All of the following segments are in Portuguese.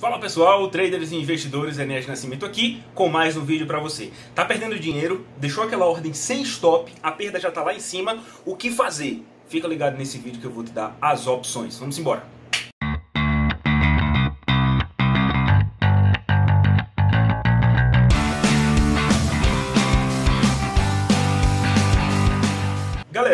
Fala pessoal, traders e investidores, Enéas Nascimento aqui com mais um vídeo para você. Tá perdendo dinheiro, deixou aquela ordem sem stop, a perda já tá lá em cima, o que fazer? Fica ligado nesse vídeo que eu vou te dar as opções. Vamos embora.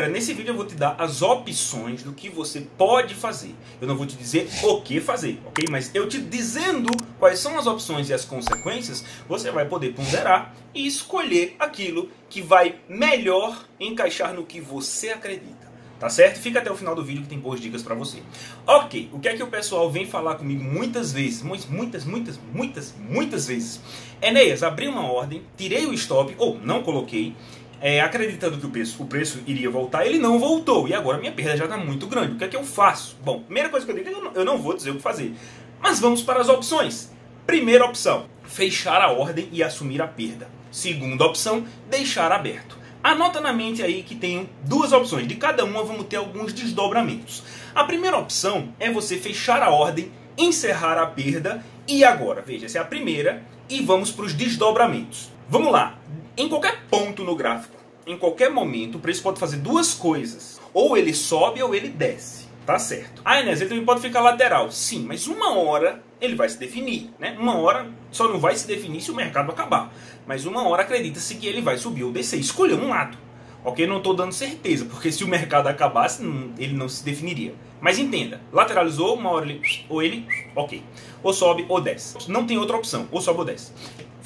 Galera, nesse vídeo eu vou te dar as opções do que você pode fazer. Eu não vou te dizer o que fazer, ok? Mas eu te dizendo quais são as opções e as consequências, você vai poder ponderar e escolher aquilo que vai melhor encaixar no que você acredita. Tá certo? Fica até o final do vídeo que tem boas dicas para você. Ok, o que é que o pessoal vem falar comigo muitas vezes, muitas, muitas, muitas, muitas vezes? Enéas, abri uma ordem, tirei o stop, ou não coloquei, é, acreditando que o preço, o preço iria voltar, ele não voltou. E agora minha perda já está muito grande. O que é que eu faço? Bom, primeira coisa que eu digo é eu não vou dizer o que fazer. Mas vamos para as opções. Primeira opção, fechar a ordem e assumir a perda. Segunda opção, deixar aberto. Anota na mente aí que tem duas opções. De cada uma vamos ter alguns desdobramentos. A primeira opção é você fechar a ordem, encerrar a perda e agora, veja, essa é a primeira e vamos para os desdobramentos. Vamos lá. Em qualquer ponto no gráfico, em qualquer momento, o preço pode fazer duas coisas. Ou ele sobe ou ele desce. Tá certo. Ah, Enes, ele também pode ficar lateral. Sim, mas uma hora ele vai se definir. Né? Uma hora só não vai se definir se o mercado acabar. Mas uma hora acredita-se que ele vai subir ou descer. Escolha um lado. Ok? Não estou dando certeza, porque se o mercado acabasse, ele não se definiria. Mas entenda, lateralizou, uma hora ele, ou ele, ok. Ou sobe ou desce. Não tem outra opção, ou sobe ou desce.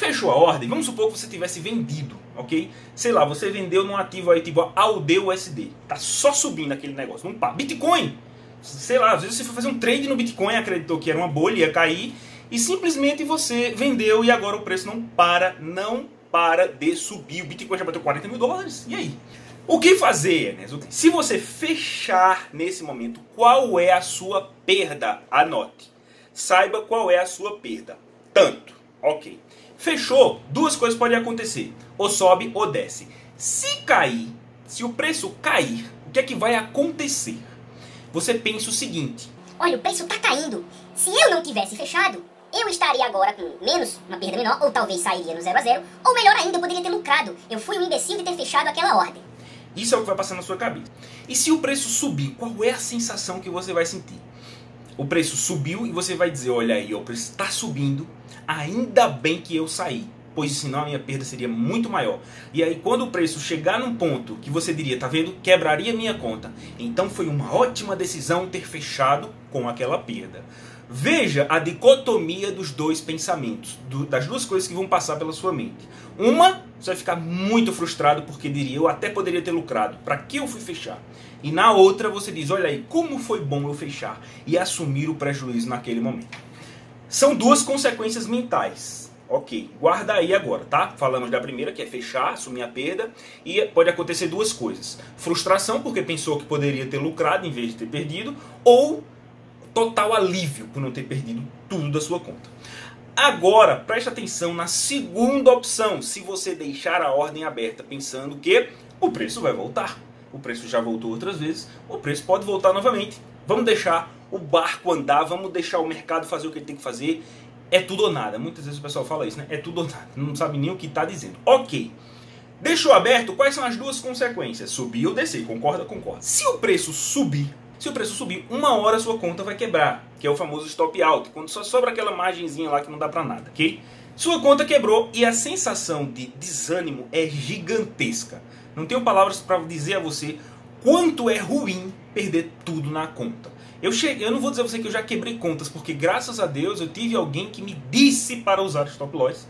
Fechou a ordem, vamos supor que você tivesse vendido, ok? Sei lá, você vendeu num ativo aí tipo AUD-USD. Tá só subindo aquele negócio, não para. Bitcoin, sei lá, às vezes você foi fazer um trade no Bitcoin, acreditou que era uma bolha, ia cair, e simplesmente você vendeu e agora o preço não para, não para de subir. O Bitcoin já bateu 40 mil dólares, e aí? O que fazer, né? Se você fechar nesse momento, qual é a sua perda? Anote. Saiba qual é a sua perda. Tanto. Ok. Fechou? Duas coisas podem acontecer: ou sobe ou desce. Se cair, se o preço cair, o que é que vai acontecer? Você pensa o seguinte: Olha, o preço está caindo. Se eu não tivesse fechado, eu estaria agora com menos, uma perda menor, ou talvez sairia no 0 a 0, ou melhor ainda, eu poderia ter lucrado. Eu fui um imbecil de ter fechado aquela ordem. Isso é o que vai passar na sua cabeça. E se o preço subir, qual é a sensação que você vai sentir? O preço subiu e você vai dizer: olha aí, o preço está subindo, ainda bem que eu saí, pois senão a minha perda seria muito maior. E aí, quando o preço chegar num ponto que você diria, tá vendo, quebraria minha conta, então foi uma ótima decisão ter fechado com aquela perda. Veja a dicotomia dos dois pensamentos, do, das duas coisas que vão passar pela sua mente. Uma, você vai ficar muito frustrado porque diria, eu até poderia ter lucrado, para que eu fui fechar? E na outra, você diz, olha aí, como foi bom eu fechar e assumir o prejuízo naquele momento. São duas consequências mentais. Ok, guarda aí agora, tá? Falamos da primeira, que é fechar, assumir a perda, e pode acontecer duas coisas: frustração, porque pensou que poderia ter lucrado em vez de ter perdido, ou total alívio por não ter perdido tudo da sua conta. Agora, preste atenção na segunda opção, se você deixar a ordem aberta pensando que o preço vai voltar. O preço já voltou outras vezes, o preço pode voltar novamente. Vamos deixar o barco andar, vamos deixar o mercado fazer o que ele tem que fazer. É tudo ou nada. Muitas vezes o pessoal fala isso, né? É tudo ou nada. Não sabe nem o que está dizendo. Ok. Deixou aberto, quais são as duas consequências? Subir ou descer, concorda? Concorda. Se o preço subir, se o preço subir, uma hora sua conta vai quebrar, que é o famoso stop out, quando só sobra aquela margenzinha lá que não dá para nada, ok? Sua conta quebrou e a sensação de desânimo é gigantesca. Não tenho palavras para dizer a você quanto é ruim perder tudo na conta. Eu cheguei, eu não vou dizer a você que eu já quebrei contas, porque graças a Deus eu tive alguém que me disse para usar stop loss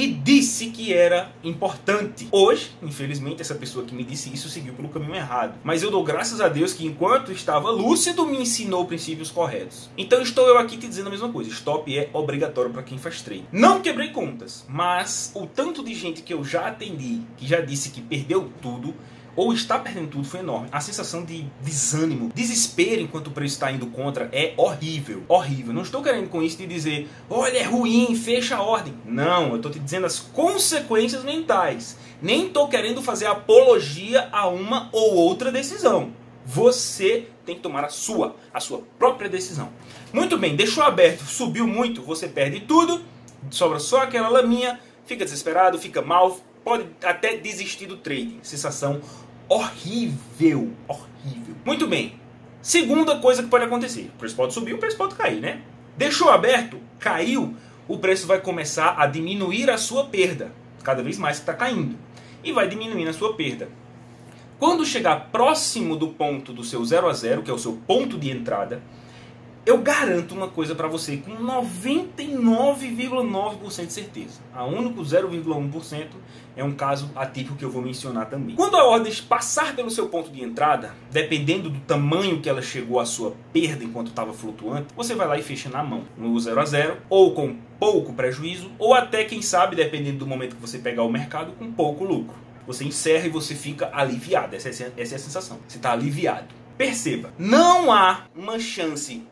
e disse que era importante. Hoje, infelizmente, essa pessoa que me disse isso seguiu pelo caminho errado. Mas eu dou graças a Deus que enquanto estava lúcido me ensinou princípios corretos. Então estou eu aqui te dizendo a mesma coisa. Stop é obrigatório para quem faz trade. Não quebrei contas, mas o tanto de gente que eu já atendi que já disse que perdeu tudo ou está perdendo tudo foi enorme. A sensação de desânimo, desespero enquanto o preço está indo contra é horrível. Horrível. Não estou querendo com isso te dizer, olha, é ruim, fecha a ordem. Não, eu estou te dizendo as consequências mentais. Nem estou querendo fazer apologia a uma ou outra decisão. Você tem que tomar a sua, a sua própria decisão. Muito bem, deixou aberto, subiu muito, você perde tudo, sobra só aquela laminha, fica desesperado, fica mal, pode até desistir do trading. Sensação horrível, horrível. Muito bem. Segunda coisa que pode acontecer, o preço pode subir, o preço pode cair, né? Deixou aberto, caiu, o preço vai começar a diminuir a sua perda, cada vez mais que está caindo, e vai diminuindo a sua perda. Quando chegar próximo do ponto do seu 0 a 0, que é o seu ponto de entrada, eu garanto uma coisa para você com 99,9% de certeza. A único 0,1% é um caso atípico que eu vou mencionar também. Quando a ordem passar pelo seu ponto de entrada, dependendo do tamanho que ela chegou à sua perda enquanto estava flutuante, você vai lá e fecha na mão, no 0 a 0, ou com pouco prejuízo, ou até quem sabe, dependendo do momento que você pegar o mercado, com pouco lucro. Você encerra e você fica aliviado. Essa é, essa é a sensação. Você está aliviado. Perceba, não há uma chance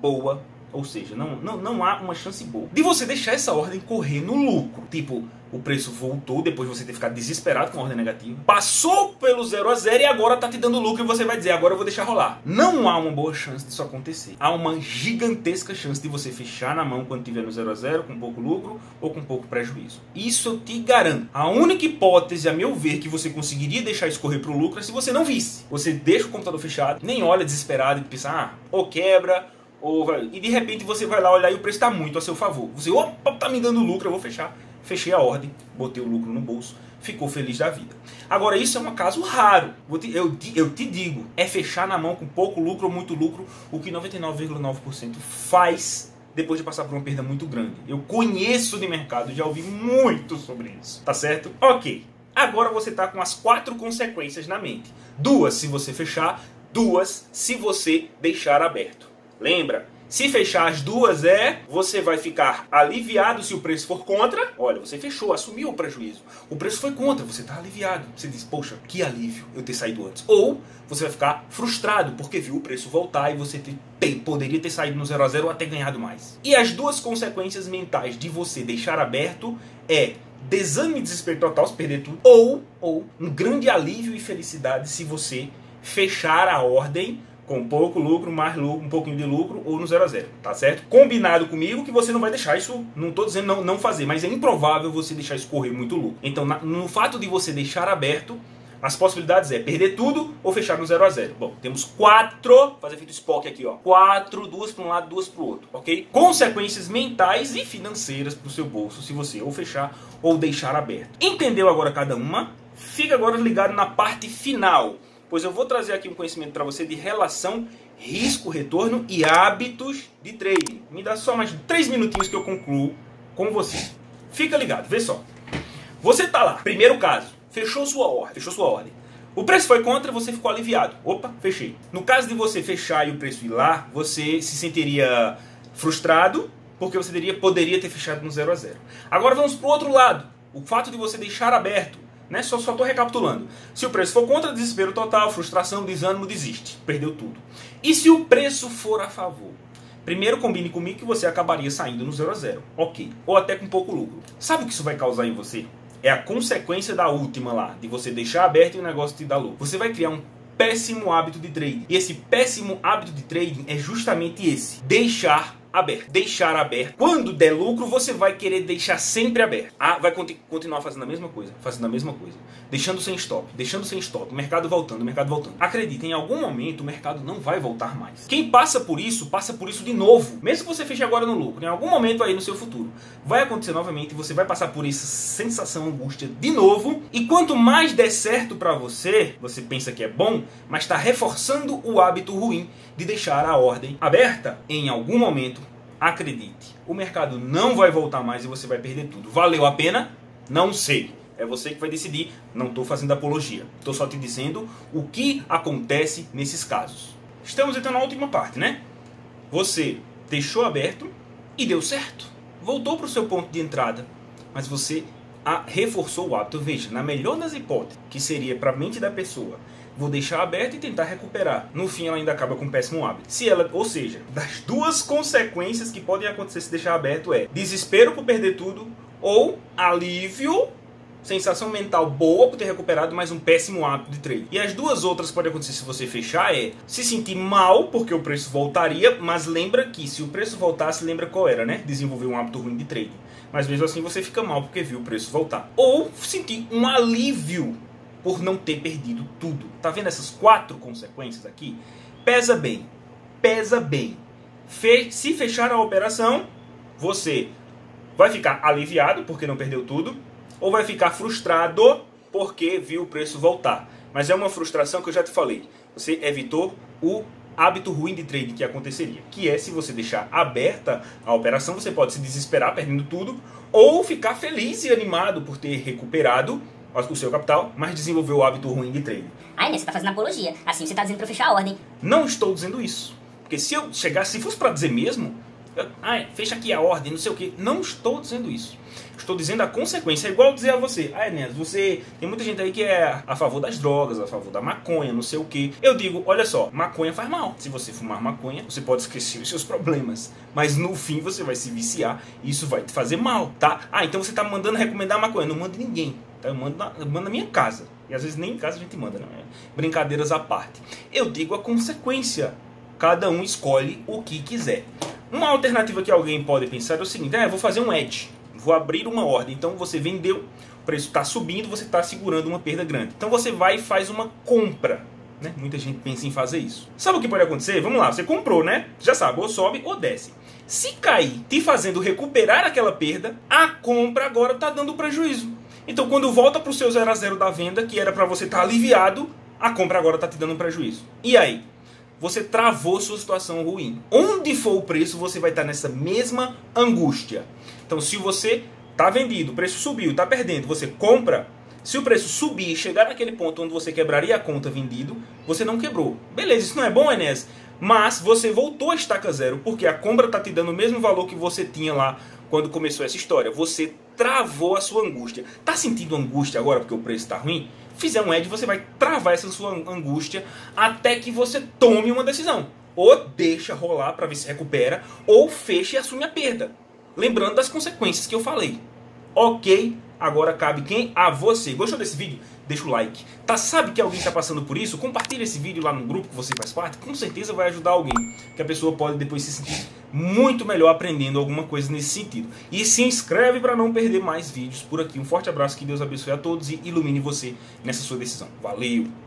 boa. Ou seja, não, não, não há uma chance boa de você deixar essa ordem correr no lucro. Tipo, o preço voltou depois de você ter ficado desesperado com a ordem negativa, passou pelo 0 a 0 e agora tá te dando lucro e você vai dizer, agora eu vou deixar rolar. Não há uma boa chance disso acontecer. Há uma gigantesca chance de você fechar na mão quando tiver no 0 a 0 com pouco lucro ou com pouco prejuízo. Isso eu te garanto. A única hipótese, a meu ver, que você conseguiria deixar escorrer pro lucro é se você não visse. Você deixa o computador fechado, nem olha desesperado e pensa, ah, ou quebra, ou e de repente você vai lá olhar e o preço está muito a seu favor. Você, opa, tá me dando lucro, eu vou fechar. Fechei a ordem, botei o lucro no bolso, ficou feliz da vida. Agora, isso é um caso raro. Eu, eu te digo, é fechar na mão com pouco lucro ou muito lucro, o que 99,9% faz depois de passar por uma perda muito grande. Eu conheço de mercado, já ouvi muito sobre isso. Tá certo? Ok. Agora você está com as quatro consequências na mente. Duas se você fechar, duas se você deixar aberto. Lembra? Se fechar as duas é, você vai ficar aliviado se o preço for contra. Olha, você fechou, assumiu o prejuízo. O preço foi contra, você está aliviado. Você diz, poxa, que alívio eu ter saído antes. Ou você vai ficar frustrado porque viu o preço voltar e você te, poderia ter saído no 0 a 0 ou até ganhado mais. E as duas consequências mentais de você deixar aberto é desânimo e desespero total se perder tudo, ou, ou um grande alívio e felicidade se você fechar a ordem com pouco lucro, mais lucro, um pouquinho de lucro ou no 0 a 0, tá certo? Combinado comigo que você não vai deixar isso, não estou dizendo não, não fazer, mas é improvável você deixar escorrer muito lucro. Então, na, no fato de você deixar aberto, as possibilidades é perder tudo ou fechar no 0 a 0. Bom, temos quatro, fazer feito Spock aqui, ó. Quatro, duas para um lado, duas para o outro, ok? Consequências mentais e financeiras para o seu bolso se você ou fechar ou deixar aberto. Entendeu agora cada uma? Fica agora ligado na parte final pois eu vou trazer aqui um conhecimento para você de relação risco-retorno e hábitos de trading. Me dá só mais três minutinhos que eu concluo com você. Fica ligado, vê só. Você está lá, primeiro caso, fechou sua ordem, fechou sua ordem. O preço foi contra, você ficou aliviado. Opa, fechei. No caso de você fechar e o preço ir lá, você se sentiria frustrado, porque você teria, poderia ter fechado no 0 a 0. Agora vamos para o outro lado. O fato de você deixar aberto né? Só estou recapitulando. Se o preço for contra, desespero total, frustração, desânimo, desiste. Perdeu tudo. E se o preço for a favor? Primeiro combine comigo que você acabaria saindo no 0 a 0. Ok. Ou até com pouco lucro. Sabe o que isso vai causar em você? É a consequência da última lá, de você deixar aberto e o negócio te dar lucro. Você vai criar um péssimo hábito de trading. E esse péssimo hábito de trading é justamente esse: deixar aberto. Deixar aberto. Quando der lucro, você vai querer deixar sempre aberto. Ah, vai continuar fazendo a mesma coisa, fazendo a mesma coisa. Deixando sem stop, deixando sem stop, mercado voltando, mercado voltando. Acredite, em algum momento o mercado não vai voltar mais. Quem passa por isso, passa por isso de novo. Mesmo que você feche agora no lucro, em algum momento aí no seu futuro, vai acontecer novamente, você vai passar por essa sensação angústia de novo. E quanto mais der certo para você, você pensa que é bom, mas está reforçando o hábito ruim de deixar a ordem aberta em algum momento acredite, o mercado não vai voltar mais e você vai perder tudo. Valeu a pena? Não sei. É você que vai decidir. Não estou fazendo apologia. Estou só te dizendo o que acontece nesses casos. Estamos então na última parte, né? Você deixou aberto e deu certo. Voltou para o seu ponto de entrada, mas você reforçou o hábito. Veja, na melhor das hipóteses, que seria para a mente da pessoa vou deixar aberto e tentar recuperar. No fim, ela ainda acaba com um péssimo hábito. Se ela, ou seja, das duas consequências que podem acontecer se deixar aberto é desespero por perder tudo ou alívio sensação mental boa por ter recuperado, mas um péssimo hábito de trade. E as duas outras podem acontecer se você fechar é se sentir mal porque o preço voltaria, mas lembra que se o preço voltasse, lembra qual era, né? Desenvolver um hábito ruim de trade. Mas mesmo assim você fica mal porque viu o preço voltar. Ou sentir um alívio por não ter perdido tudo. Tá vendo essas quatro consequências aqui? Pesa bem. Pesa bem. Fe se fechar a operação, você vai ficar aliviado porque não perdeu tudo ou vai ficar frustrado porque viu o preço voltar. Mas é uma frustração que eu já te falei. Você evitou o hábito ruim de trade que aconteceria, que é se você deixar aberta a operação, você pode se desesperar perdendo tudo ou ficar feliz e animado por ter recuperado o seu capital, mas desenvolveu o hábito ruim de trade. Ai, né, você tá fazendo apologia. Assim você tá dizendo eu fechar a ordem. Não estou dizendo isso. Porque se eu chegasse, se fosse para dizer mesmo, ah, fecha aqui a ordem, não sei o que. Não estou dizendo isso. Estou dizendo a consequência. É igual dizer a você, ah, Enéas, você. Tem muita gente aí que é a favor das drogas, a favor da maconha, não sei o que. Eu digo, olha só, maconha faz mal. Se você fumar maconha, você pode esquecer os seus problemas. Mas no fim você vai se viciar e isso vai te fazer mal, tá? Ah, então você tá mandando recomendar maconha. Não manda ninguém. Tá? Eu mando na, eu mando na minha casa. E às vezes nem em casa a gente manda, né? Brincadeiras à parte. Eu digo a consequência. Cada um escolhe o que quiser. Uma alternativa que alguém pode pensar é o seguinte: ah, vou fazer um edge, vou abrir uma ordem. Então você vendeu, o preço está subindo, você está segurando uma perda grande. Então você vai e faz uma compra. Né? Muita gente pensa em fazer isso. Sabe o que pode acontecer? Vamos lá, você comprou, né? Já sabe, ou sobe ou desce. Se cair te fazendo recuperar aquela perda, a compra agora está dando prejuízo. Então quando volta para o seu 0 a 0 da venda, que era para você estar tá aliviado, a compra agora está te dando prejuízo. E aí? Você travou sua situação ruim. Onde for o preço, você vai estar nessa mesma angústia. Então, se você está vendido, o preço subiu, está perdendo, você compra. Se o preço subir e chegar naquele ponto onde você quebraria a conta vendido, você não quebrou. Beleza, isso não é bom, Enéas? Mas você voltou a estaca zero, porque a compra está te dando o mesmo valor que você tinha lá quando começou essa história. Você travou a sua angústia. Tá sentindo angústia agora porque o preço está ruim? Fizer um edge, você vai travar essa sua angústia até que você tome uma decisão. Ou deixa rolar para ver se recupera, ou fecha e assume a perda. Lembrando das consequências que eu falei. Ok, agora cabe quem? A você. Gostou desse vídeo? Deixa o like. Tá, sabe que alguém está passando por isso? Compartilha esse vídeo lá no grupo que você faz parte. Com certeza vai ajudar alguém. Que a pessoa pode depois se sentir muito melhor aprendendo alguma coisa nesse sentido. E se inscreve para não perder mais vídeos por aqui. Um forte abraço, que Deus abençoe a todos e ilumine você nessa sua decisão. Valeu!